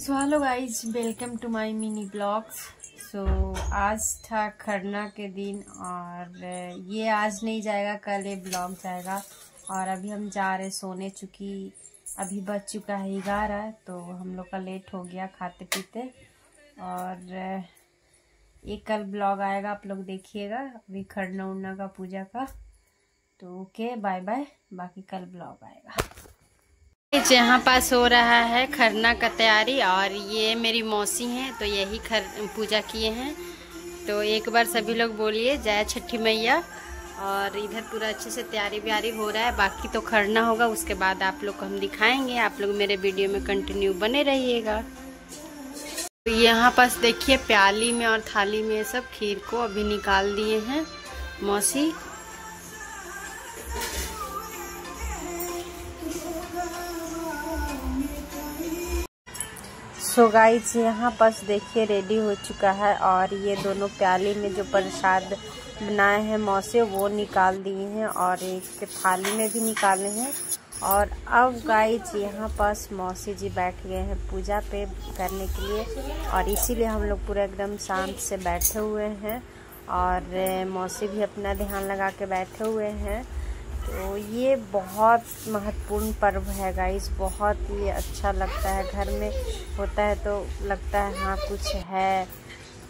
So hello guys welcome to my mini blogs so आज था खरना के दिन और ये आज नहीं जाएगा, कल ये ब्लॉग जाएगा। और अभी हम जा रहे सोने, चूँकि अभी बज चुका है ग्यारह तो हम लोग का लेट हो गया खाते पीते। और ये कल ब्लॉग आएगा, आप लोग देखिएगा, अभी खरना उड़ना का पूजा का। तो ओके बाय बाय बाकी कल ब्लॉग आएगा। यहाँ पास हो रहा है खरना का तैयारी और ये मेरी मौसी हैं तो यही खर, पूजा किए हैं। तो एक बार सभी लोग बोलिए, जय छठी मैया। और इधर पूरा अच्छे से तैयारी व्यारी हो रहा है। बाकी तो खरना होगा, उसके बाद आप लोग को हम दिखाएँगे। आप लोग मेरे वीडियो में कंटिन्यू बने रहिएगा। तो यहाँ पास देखिए, प्याली में और थाली में सब खीर को अभी निकाल दिए हैं मौसी। सो गाइज़ यहाँ पास देखिए रेडी हो चुका है और ये दोनों प्याली में जो प्रसाद बनाए हैं, मौसे, वो निकाल दिए हैं और एक थाली में भी निकाले हैं। और अब गाइज़ यहाँ पास मौसी जी बैठ गए हैं पूजा पे करने के लिए और इसीलिए हम लोग पूरा एकदम शांत से बैठे हुए हैं और मौसी भी अपना ध्यान लगा के बैठे हुए हैं। तो ये बहुत महत्वपूर्ण पर्व है गाइस बहुत ही अच्छा लगता है। घर में होता है तो लगता है हाँ कुछ है।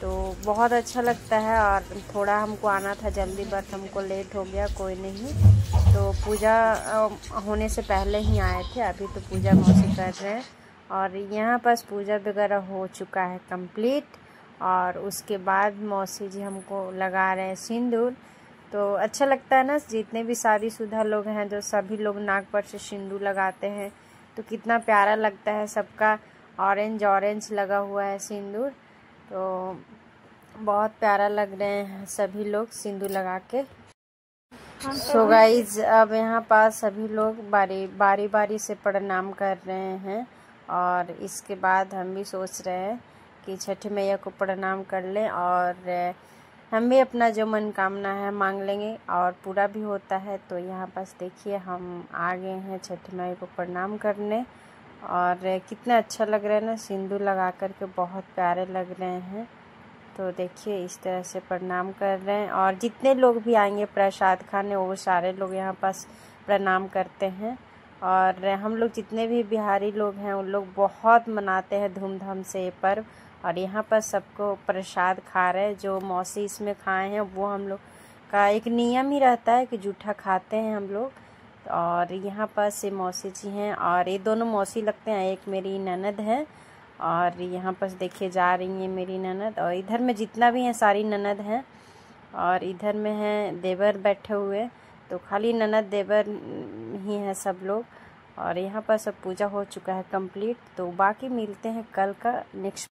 तो बहुत अच्छा लगता है और थोड़ा हमको आना था जल्दी बट हमको लेट हो गया, कोई नहीं। तो पूजा होने से पहले ही आए थे। अभी तो पूजा मौसी कर रहे हैं। और यहाँ पास पूजा वगैरह हो चुका है कंप्लीट और उसके बाद मौसी जी हमको लगा रहे हैं सिंदूर। तो अच्छा लगता है ना, जितने भी शादीशुदा लोग हैं, जो सभी लोग नाक पर से सिंदूर लगाते हैं तो कितना प्यारा लगता है सबका। ऑरेंज ऑरेंज लगा हुआ है सिंदूर। तो बहुत प्यारा लग रहे हैं सभी लोग सिंदूर लगा के। सो गाइज़ अब यहाँ पास सभी लोग बारी बारी बारी से प्रणाम कर रहे हैं। और इसके बाद हम भी सोच रहे हैं कि छठ मैया को प्रणाम कर लें और हम भी अपना जो मनकामना है मांग लेंगे और पूरा भी होता है। तो यहाँ पास देखिए, हम आ गए हैं छठ माई को प्रणाम करने और कितना अच्छा लग रहा है ना, सिंदूर लगा कर के बहुत प्यारे लग रहे हैं। तो देखिए, इस तरह से प्रणाम कर रहे हैं और जितने लोग भी आएँगे प्रसाद खाने, वो सारे लोग यहाँ पास प्रणाम करते हैं। और हम लोग जितने भी बिहारी लोग हैं, उन लोग बहुत मनाते हैं धूमधाम से ये पर्व। और यहाँ पर सबको प्रसाद खा रहे हैं। जो मौसी इसमें खाए हैं, वो हम लोग का एक नियम ही रहता है कि जूठा खाते हैं हम लोग। और यहाँ पर से मौसी जी हैं और ये दोनों मौसी लगते हैं। एक मेरी ननद है और यहाँ पर देखिए जा रही है मेरी ननद। और इधर में जितना भी हैं, सारी ननद हैं। और इधर में हैं, देवर बैठे हुए। तो खाली ननद, देवर ही हैं सब लोग। और यहाँ पर सब पूजा हो चुका है कंप्लीट। तो बाकी मिलते हैं कल का नेक्स्ट